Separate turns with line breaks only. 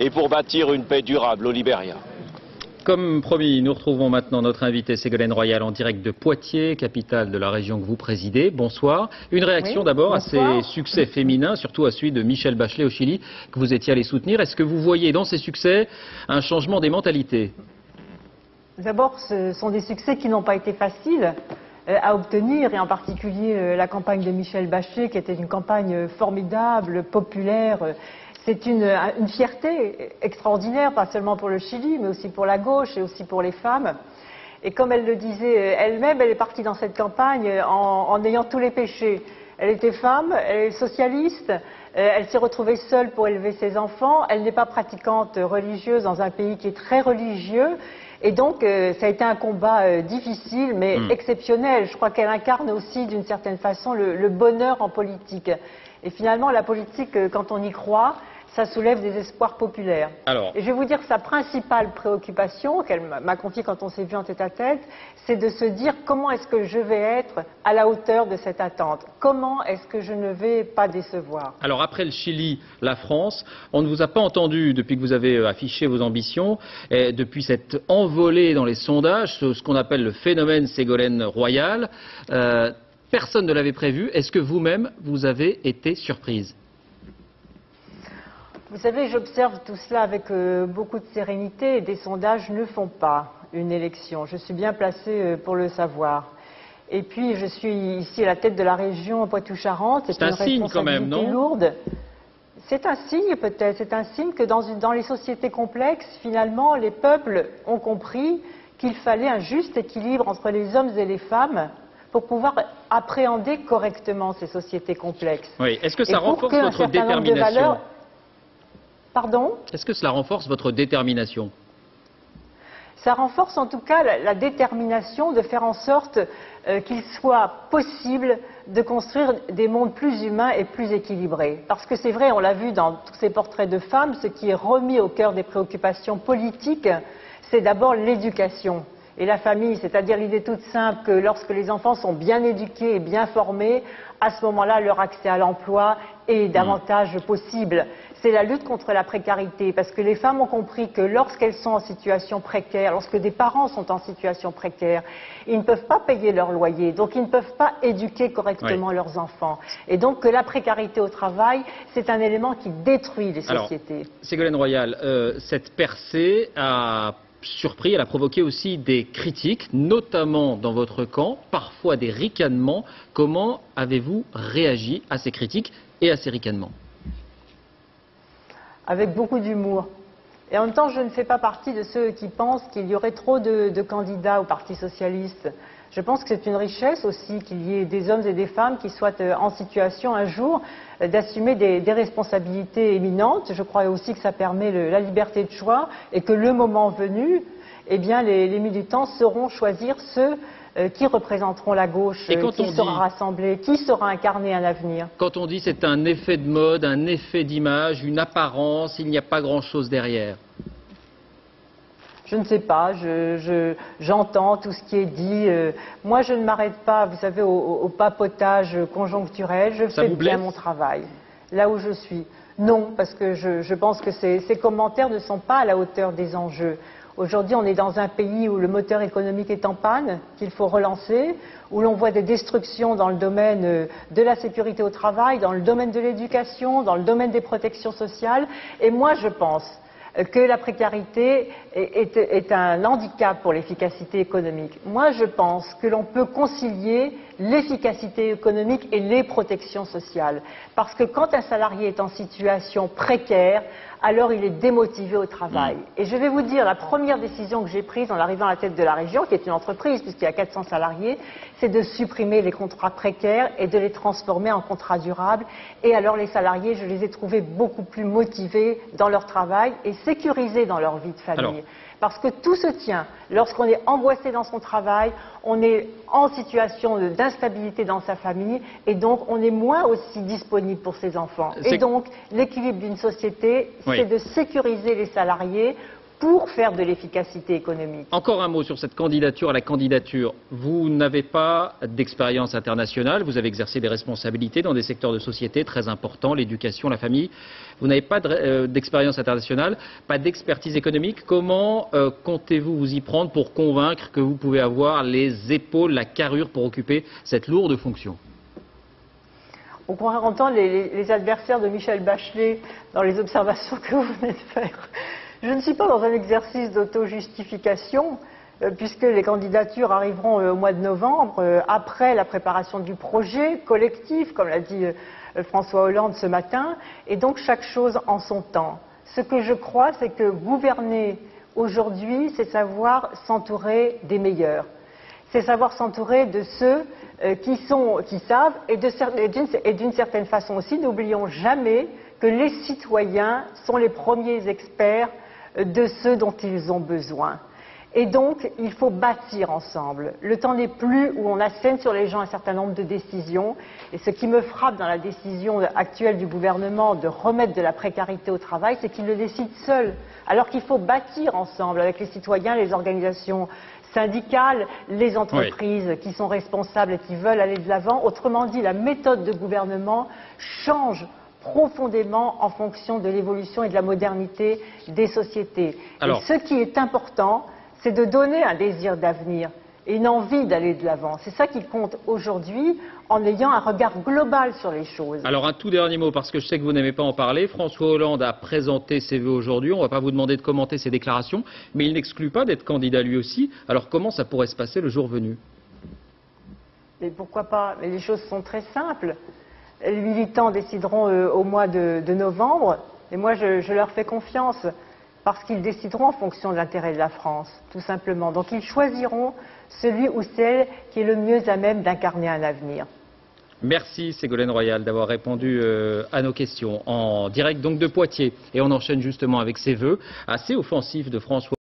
et pour bâtir une paix durable au Libéria.
Comme promis, nous retrouvons maintenant notre invité Ségolène Royal en direct de Poitiers, capitale de la région que vous présidez. Bonsoir. Une réaction d'abord à ces succès féminins, surtout à celui de Michel Bachelet au Chili, que vous étiez allé soutenir. Est-ce que vous voyez dans ces succès un changement des mentalités?
D'abord, ce sont des succès qui n'ont pas été faciles euh, à obtenir, et en particulier euh, la campagne de Michel Bachelet, qui était une campagne formidable, populaire, c'est une, fierté extraordinaire, pas seulement pour le Chili, mais aussi pour la gauche et aussi pour les femmes. Et comme elle le disait elle-même, elle est partie dans cette campagne en, ayant tous les péchés. Elle était femme, elle est socialiste, euh, elle s'est retrouvée seule pour élever ses enfants, elle n'est pas pratiquante religieuse dans un pays qui est très religieux, et donc euh, ça a été un combat euh, difficile mais hmm. exceptionnel. Je crois qu'elle incarne aussi d'une certaine façon le, bonheur en politique. Et finalement, la politique, quand on y croit, ça soulève des espoirs populaires. Et je vais vous dire que sa principale préoccupation, qu'elle m'a confiée quand on s'est vu en tête à tête, c'est de se dire comment est-ce que je vais être à la hauteur de cette attente Comment est-ce que je ne vais pas décevoir?
Alors après le Chili, la France, on ne vous a pas entendu depuis que vous avez euh, affiché vos ambitions, et depuis cette envolée dans les sondages, ce qu'on appelle le phénomène Ségolène Royal. Euh, personne ne l'avait prévu. Est-ce que vous-même, vous avez été surprise?
Vous savez, j'observe tout cela avec euh, beaucoup de sérénité et des sondages ne font pas une élection. Je suis bien placée euh, pour le savoir. Et puis, je suis ici à la tête de la région Poitou-Charentes.
C'est un signe quand même, non?
lourde. C'est un signe peut-être. C'est un signe que dans, dans les sociétés complexes, finalement, les peuples ont compris qu'il fallait un juste équilibre entre les hommes et les femmes pour pouvoir appréhender correctement ces sociétés complexes.
Oui. Est-ce que ça renforce votre détermination?
Pardon
Est-ce que cela renforce votre détermination?
Ça renforce en tout cas la, détermination de faire en sorte euh, qu'il soit possible de construire des mondes plus humains et plus équilibrés. Parce que c'est vrai, on l'a vu dans tous ces portraits de femmes, ce qui est remis au cœur des préoccupations politiques, c'est d'abord l'éducation et la famille, c'est-à-dire l'idée toute simple que lorsque les enfants sont bien éduqués et bien formés, à ce moment-là, leur accès à l'emploi est davantage possible c'est la lutte contre la précarité, parce que les femmes ont compris que lorsqu'elles sont en situation précaire, lorsque des parents sont en situation précaire, ils ne peuvent pas payer leur loyer, donc ils ne peuvent pas éduquer correctement leurs enfants. Et donc que la précarité au travail, c'est un élément qui détruit les sociétés.
Ségolène Royal, euh, cette percée a surpris, elle a provoqué aussi des critiques, notamment dans votre camp, parfois des ricanements. Comment avez-vous réagi à ces critiques et à ces ricanements?
Avec beaucoup d'humour. Et en même temps, je ne fais pas partie de ceux qui pensent qu'il y aurait trop de, candidats au Parti socialiste. Je pense que c'est une richesse aussi qu'il y ait des hommes et des femmes qui soient euh, en situation un jour euh, d'assumer des, responsabilités éminentes. Je crois aussi que ça permet la liberté de choix et que le moment venu, eh bien, les, les militants sauront choisir ceux euh, qui représenteront la gauche, qui sera rassemblée, qui saura incarner un avenir.
Quand on dit c'est un effet de mode, un effet d'image, une apparence, il n'y a pas grand-chose derrière.
Je ne sais pas, j'entends tout ce qui est dit. Euh, moi, je ne m'arrête pas, vous savez, au, papotage conjoncturel. Je fais bien mon travail, là où je suis. Non, parce que je pense que ces commentaires ne sont pas à la hauteur des enjeux. Aujourd'hui, on est dans un pays où le moteur économique est en panne, qu'il faut relancer, où l'on voit des destructions dans le domaine euh, de la sécurité au travail, dans le domaine de l'éducation, dans le domaine des protections sociales. Et moi, je pense que la précarité est, un handicap pour l'efficacité économique. Moi, je pense que l'on peut concilier l'efficacité économique et les protections sociales. Parce que quand un salarié est en situation précaire, alors il est démotivé au travail. Mm. Et je vais vous dire, la première décision que j'ai prise en arrivant à la tête de la région, qui est une entreprise puisqu'il y a 400 salariés, c'est de supprimer les contrats précaires et de les transformer en contrats durables. Et alors les salariés, je les ai trouvés beaucoup plus motivés dans leur travail et sécurisés dans leur vie de famille. Parce que tout se tient. Lorsqu'on est angoissé dans son travail, on est en situation d'instabilité dans sa famille et donc on est moins aussi disponible pour ses enfants. Et donc l'équilibre d'une société, c'est de sécuriser les salariés pour faire de l'efficacité économique.
Encore un mot sur cette candidature à la candidature. Vous n'avez pas d'expérience internationale, vous avez exercé des responsabilités dans des secteurs de société très importants, l'éducation, la famille. Vous n'avez pas euh, d'expérience internationale, pas d'expertise économique. Comment euh, comptez-vous vous y prendre pour convaincre que vous pouvez avoir les épaules, la carrure pour occuper cette lourde fonction?
On pourrait entendre les, les, adversaires de Michel Bachelet dans les observations que vous venez de faire. Je ne suis pas dans un exercice d'auto-justification, euh, puisque les candidatures arriveront euh, au mois de novembre, euh, après la préparation du projet collectif, comme l'a dit François Hollande ce matin, et donc chaque chose en son temps. Ce que je crois, c'est que gouverner aujourd'hui, c'est savoir s'entourer des meilleurs. C'est savoir s'entourer de ceux qui, sont, qui savent, et d'une certaine façon aussi, n'oublions jamais que les citoyens sont les premiers experts de ceux dont ils ont besoin. Et donc, il faut bâtir ensemble. Le temps n'est plus où on assène sur les gens un certain nombre de décisions. Et ce qui me frappe dans la décision actuelle du gouvernement de remettre de la précarité au travail, c'est qu'il le décide seul. Alors qu'il faut bâtir ensemble avec les citoyens, les organisations syndicales, les entreprises qui sont responsables et qui veulent aller de l'avant. Autrement dit, la méthode de gouvernement change profondément en fonction de l'évolution et de la modernité des sociétés. et ce qui est important, c'est de donner un désir d'avenir et une envie d'aller de l'avant. C'est ça qui compte aujourd'hui en ayant un regard global sur les choses.
Alors un tout dernier mot, parce que je sais que vous n'aimez pas en parler. François Hollande a présenté ses vœux aujourd'hui. On ne va pas vous demander de commenter ses déclarations, mais il n'exclut pas d'être candidat lui aussi. Alors comment ça pourrait se passer le jour venu?
Mais pourquoi pas? Mais les choses sont très simples les militants décideront euh, au mois de, novembre, et moi je, leur fais confiance parce qu'ils décideront en fonction de l'intérêt de la France, tout simplement. Donc ils choisiront celui ou celle qui est le mieux à même d'incarner un avenir.
Merci Ségolène Royal d'avoir répondu euh, à nos questions en direct donc de Poitiers. Et on enchaîne justement avec ces vœux assez offensifs de François